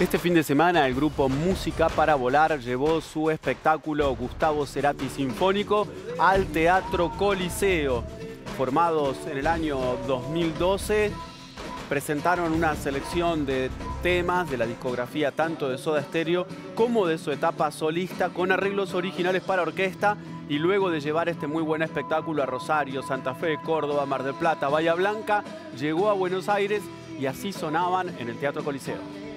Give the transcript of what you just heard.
Este fin de semana el grupo Música para Volar llevó su espectáculo Gustavo Cerati Sinfónico al Teatro Coliseo. Formados en el año 2012, presentaron una selección de temas de la discografía tanto de Soda Stereo como de su etapa solista con arreglos originales para orquesta y luego de llevar este muy buen espectáculo a Rosario, Santa Fe, Córdoba, Mar del Plata, Bahía Blanca, llegó a Buenos Aires y así sonaban en el Teatro Coliseo.